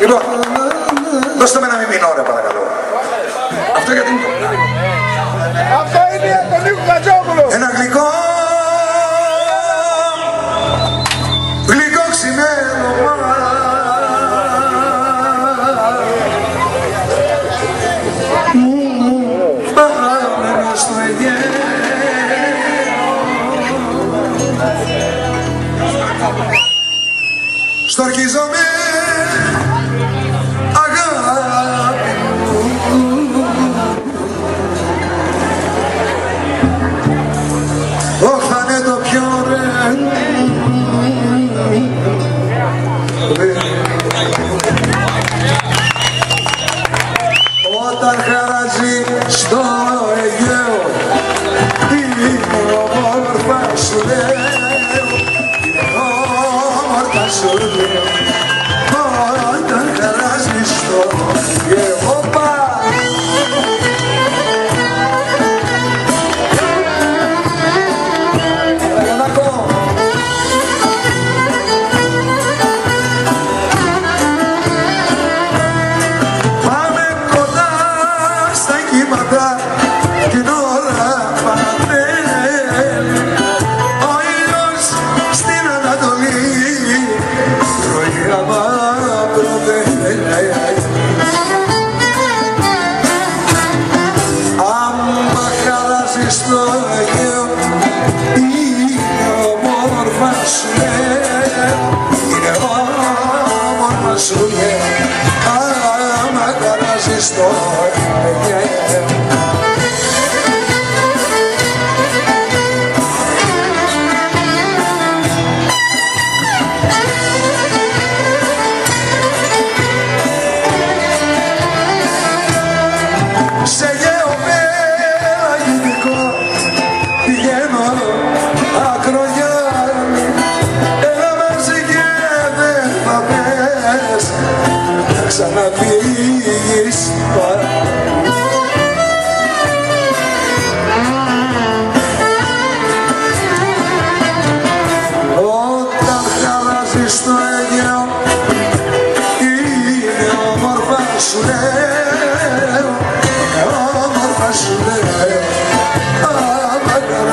Λοιπόν, δώστε με ένα μήνυμα ώρα παρακαλώ. Αυτό γιατί είναι το Άμα καλά ζεις ιστορία. Ε, ε, ε.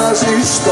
μαζί στο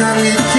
Margarita.